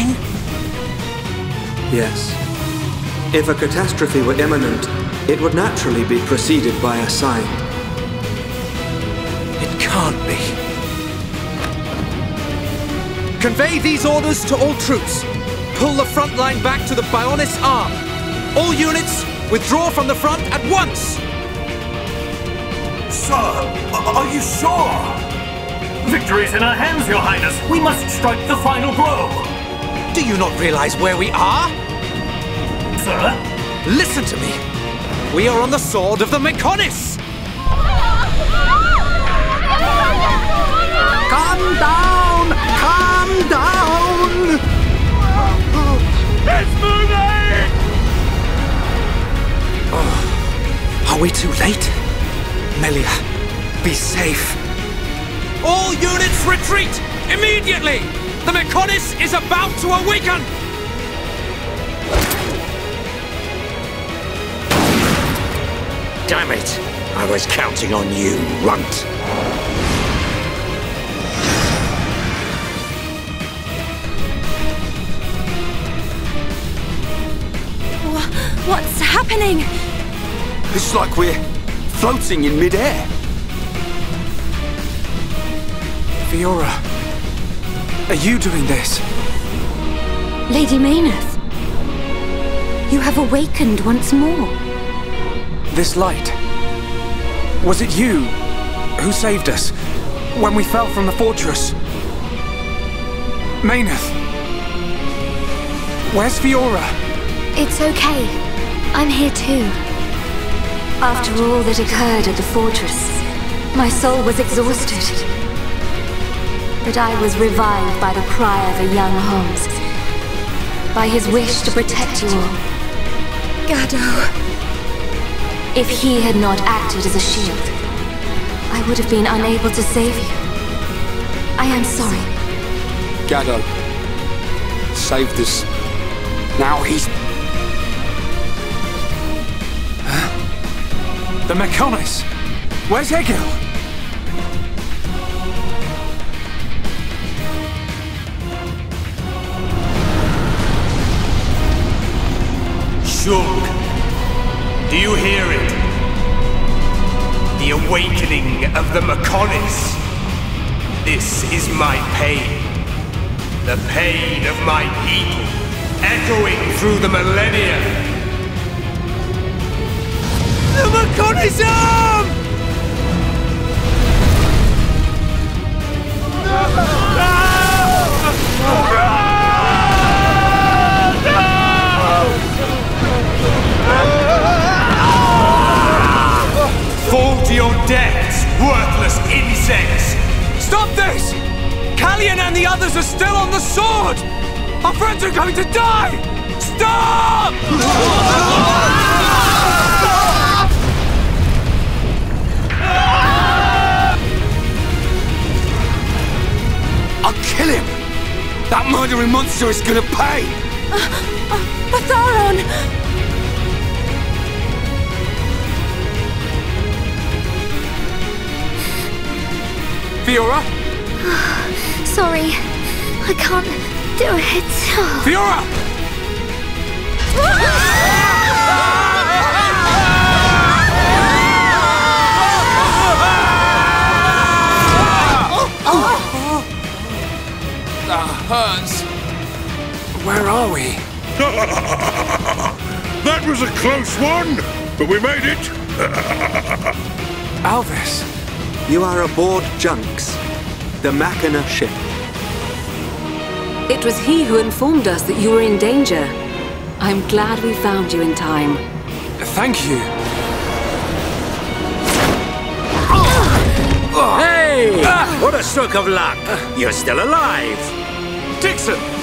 sign? Yes. If a catastrophe were imminent, it would naturally be preceded by a sign. It can't be. Convey these orders to all troops. Pull the front line back to the Bionis arm. All units, withdraw from the front at once! Sir, are you sure? Victory's in our hands, Your Highness. We must strike the final blow. Do you not realize where we are? Sir? Listen to me. We are on the sword of the Mechonis! Calm down! Calm down! It's moving! Oh, are we too late? Melia, be safe. All units retreat! Immediately! The Mechonis is about to awaken! Damn it! I was counting on you, runt. What's happening? It's like we're floating in midair. Fiora, are you doing this? Lady Meyneth, you have awakened once more. This light. Was it you who saved us when we fell from the fortress? Meyneth. Where's Fiora? It's okay. I'm here too. After all that occurred at the fortress, my soul was exhausted. But I was revived by the cry of a young Homs. By his wish to protect you all. Gado. If he had not acted as a shield, I would have been unable to save you. I am sorry. Gado saved us. Now he's The Mechonis! Where's Egil? Do you hear it? The awakening of the Mechonis. This is my pain. The pain of my people, echoing through the millennia. The Mechonis arm! Still on the sword! Our friends are going to die! Stop! I'll kill him! That murdering monster is gonna pay! Atharon! Fiora? Sorry, I can't do it. Oh. Fiora! That hurts. Where are we? That was a close one, but we made it. Alvis. You are aboard Junks, the Machina ship. It was he who informed us that you were in danger. I'm glad we found you in time. Thank you. Hey! Ah! What a stroke of luck! You're still alive! Dickson!